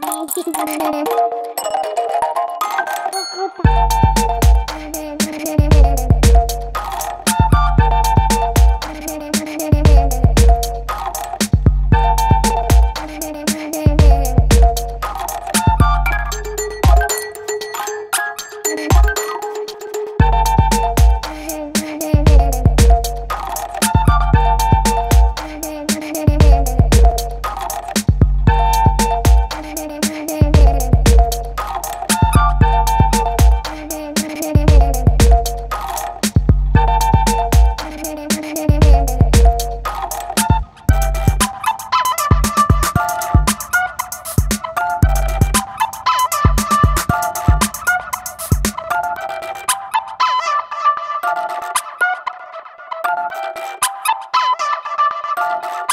Puta. Thank you.